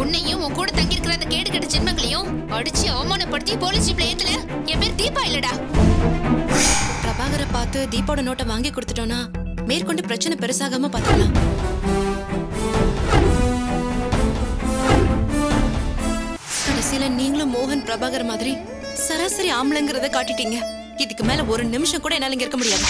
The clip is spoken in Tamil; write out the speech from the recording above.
உன்னையும் உன் கூட தங்கி இருக்கிற அந்த கேடு கட்ட ஜென்மங்களையும் அடிச்சு அவமானப்படுத்தி போலீஸ் ஜீப்ல ஏத்துல என் பேர் தீபா இல்லடா. பிரபாகரை பார்த்து தீபாவோட நோட்டை வாங்கி கொடுத்துட்டோம்னா மேற்கொண்டு பிரச்சனை பெருசாகாம பார்த்துக்கலாம். கடைசியில நீங்களும் மோகன் பிரபாகர் மாதிரி சராசரி ஆம்பளைங்கிறத காட்டிட்டீங்க. இதுக்கு மேல ஒரு நிமிஷம் கூட என்னால இங்க இருக்க முடியாது.